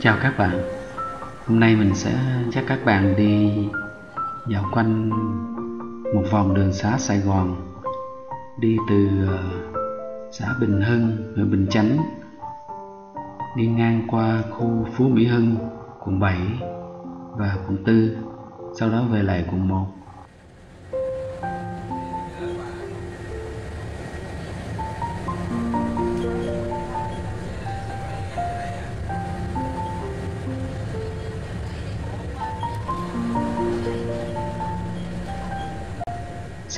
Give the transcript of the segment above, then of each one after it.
Chào các bạn. Hôm nay mình sẽ dắt các bạn đi dạo quanh một vòng đường xá Sài Gòn Đi từ ờ, xã Bình Hưng, huyện Bình Chánh Đi ngang qua khu Phú Mỹ Hưng, quận 7 và quận 4 Sau đó về lại quận 1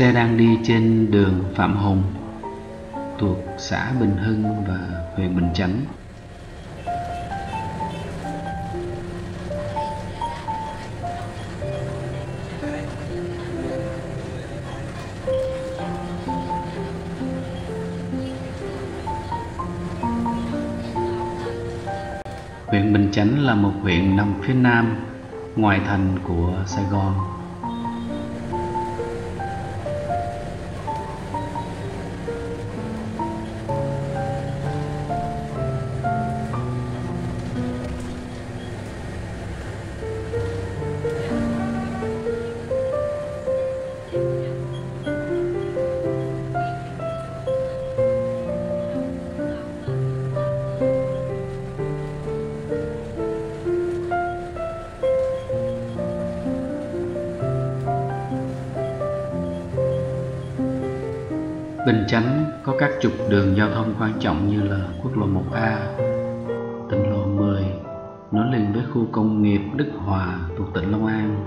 Xe đang đi trên đường Phạm Hùng, thuộc xã Bình Hưng và huyện Bình Chánh. Huyện Bình Chánh là một huyện nằm phía nam ngoại thành của Sài Gòn Bình Chánh có các trục đường giao thông quan trọng như là quốc lộ 1A, tỉnh lộ 10 nối liền với khu công nghiệp Đức Hòa thuộc tỉnh Long An.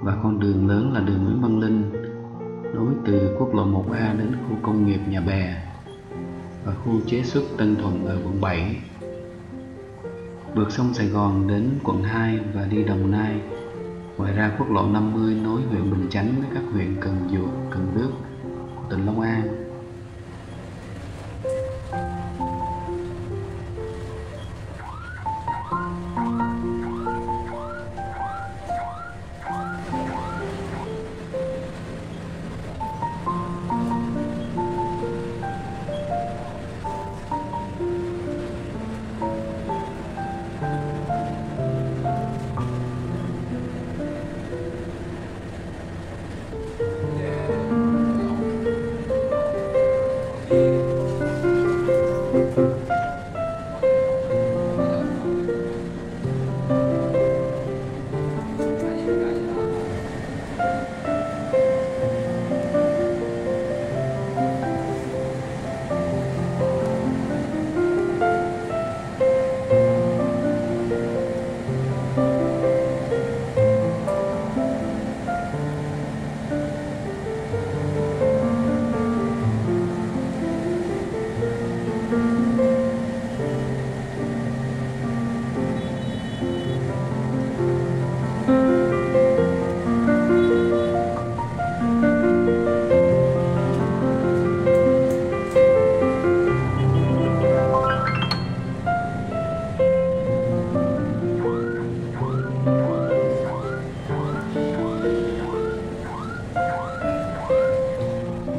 Và con đường lớn là đường Nguyễn Văn Linh nối từ quốc lộ 1A đến khu công nghiệp Nhà Bè và khu chế xuất Tân Thuận ở quận 7 vượt sông Sài Gòn đến quận 2 và đi Đồng Nai. Ngoài ra quốc lộ 50 nối huyện Bình Chánh với các huyện Cần Duộc, Cần Đước tỉnh Long An.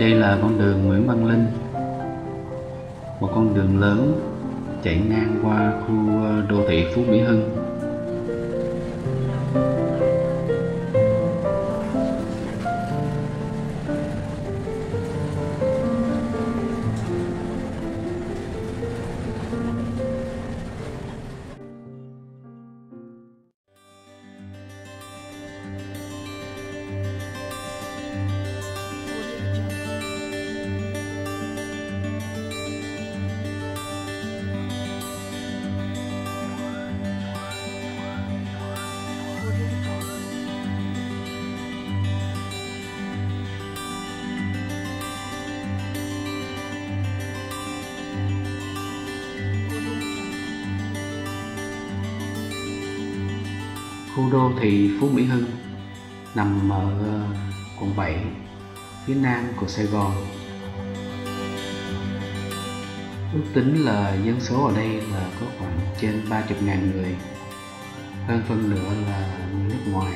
Đây là con đường Nguyễn Văn Linh. Một con đường lớn chạy ngang qua khu ờ, đô thị Phú Mỹ Hưng. Khu đô thị Phú Mỹ Hưng nằm ở ờ, quận 7 phía nam của Sài Gòn. Ước tính là dân số ở đây là có khoảng trên 30.000 người hơn phân nửa là người nước ngoài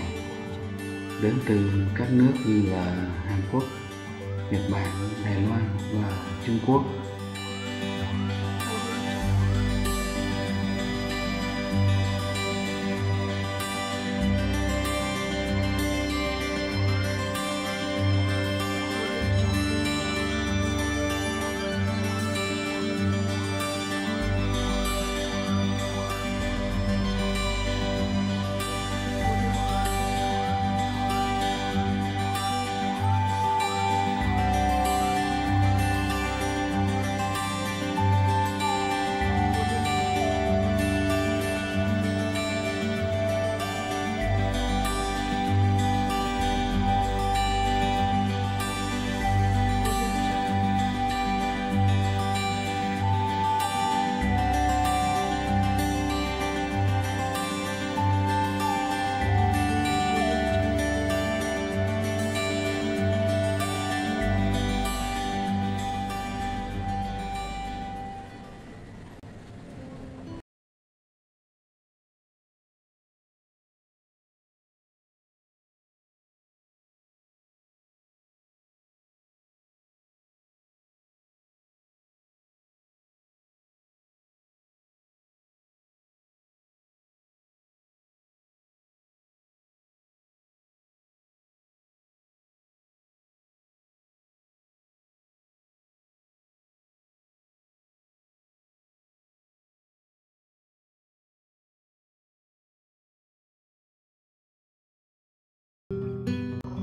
đến từ các nước như là Hàn Quốc, Nhật Bản, Đài Loan và Trung Quốc.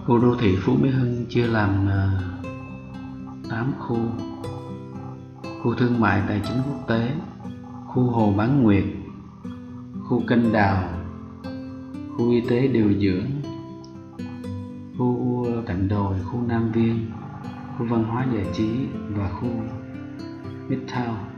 Khu đô thị Phú Mỹ Hưng chia làm à, 8 khu. Khu thương mại tài chính quốc tế Khu Hồ Bán Nguyệt Khu Kênh Đào Khu y tế điều dưỡng Khu Cạnh Đồi, khu Nam Viên Khu văn hóa giải trí và khu Midtown.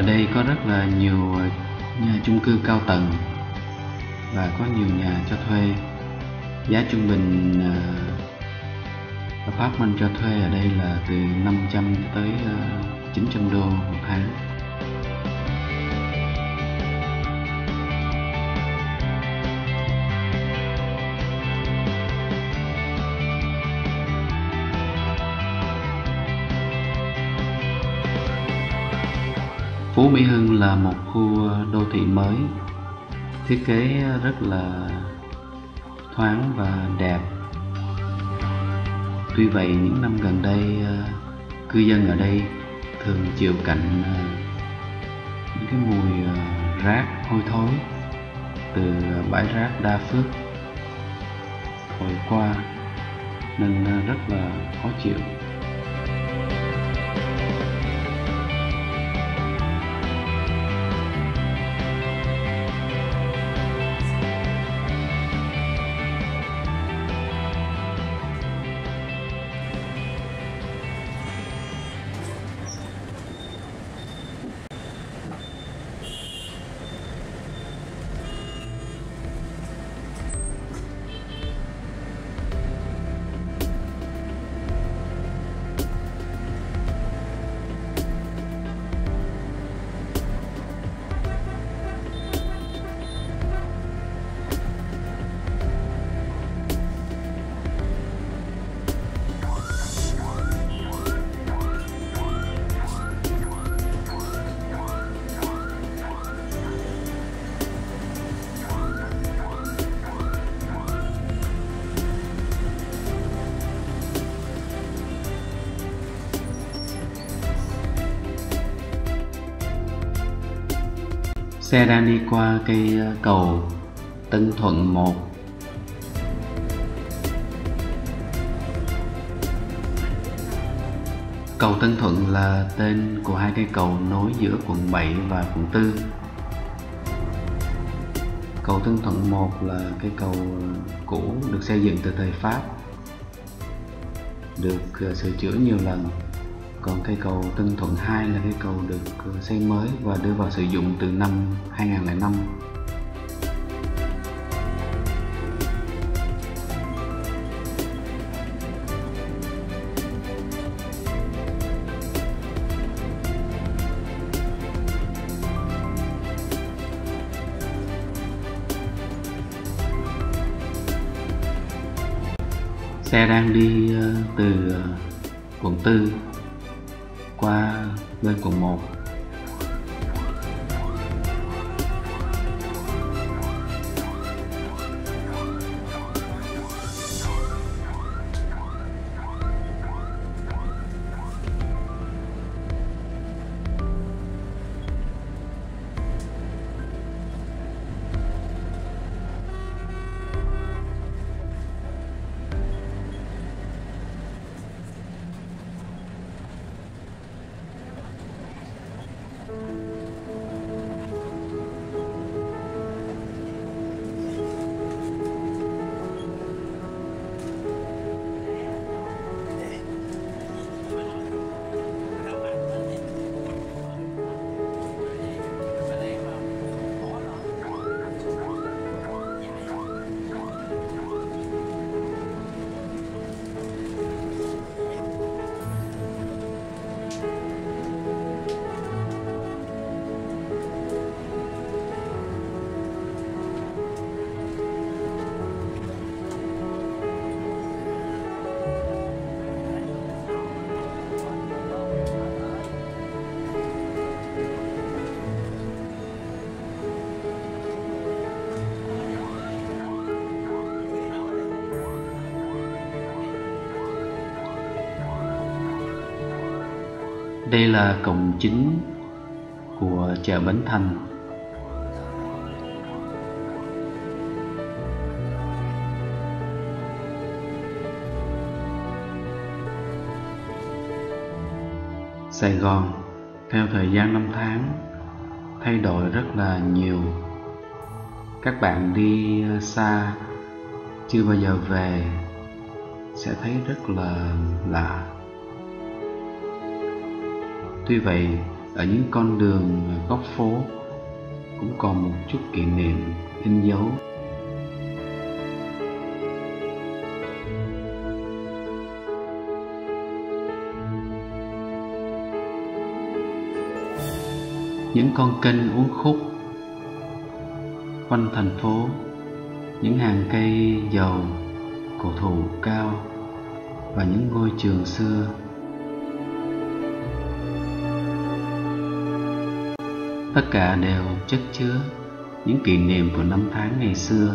Ở đây có rất là nhiều nhà chung cư cao tầng và có nhiều nhà cho thuê. Giá trung bình uh, apartment cho thuê ở đây là từ 500 tới à, uh, 900 đô một tháng. Phú Mỹ Hưng là một khu ờ, đô thị mới, thiết kế ờ, rất là thoáng và đẹp. Tuy vậy, những năm gần đây ờ, cư dân ở đây thường chịu cảnh những cái mùi rác hôi thối từ bãi rác đa phước, Hồi qua, nên rất là khó chịu. Xe đang đi qua cây ờ, cầu Tân Thuận 1 Cầu Tân Thuận là tên của hai cây cầu nối giữa quận 7 và quận 4 Cầu Tân Thuận 1 là cây cầu cũ, được xây dựng từ thời Pháp, Được ờ, sửa chữa nhiều lần còn cây cầu Tân Thuận 2 là cây cầu được ờ, xây mới và đưa vào sử dụng từ năm 2005 xe đang đi ờ, từ ờ, quận 4 qua bên quận Đây là cổng chính của chợ Bến Thành. Sài Gòn, theo thời gian năm tháng, thay đổi rất là nhiều. Các bạn đi ờ, xa, chưa bao giờ về, sẽ thấy rất là lạ tuy vậy, ở những con đường góc phố cũng còn một chút kỷ niệm, in dấu. Những con kênh uốn khúc quanh thành phố, những hàng cây dầu cổ thụ cao và những ngôi trường xưa tất cả đều chất chứa những kỷ niệm của năm tháng ngày xưa.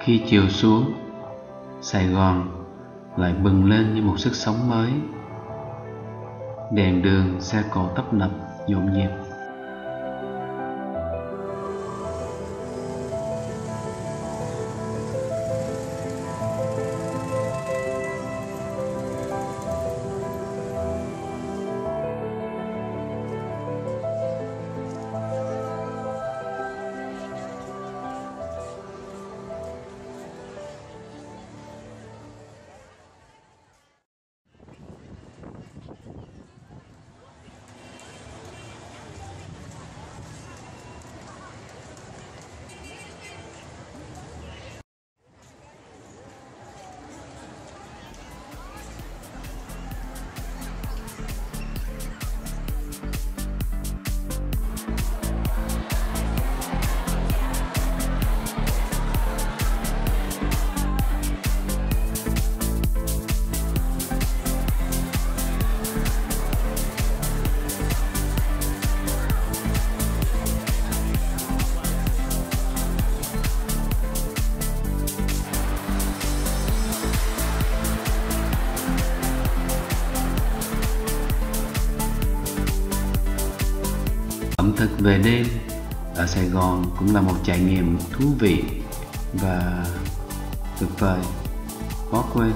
Khi chiều xuống, sài gòn lại bừng lên như một sức sống mới đèn đường xe cộ tấp nập nhộn nhịp. Về đêm, ở Sài Gòn cũng là một trải nghiệm thú vị và tuyệt vời. Khó quên.